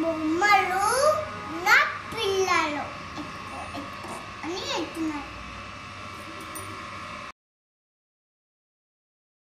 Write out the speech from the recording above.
Momaro, no pillalo. A.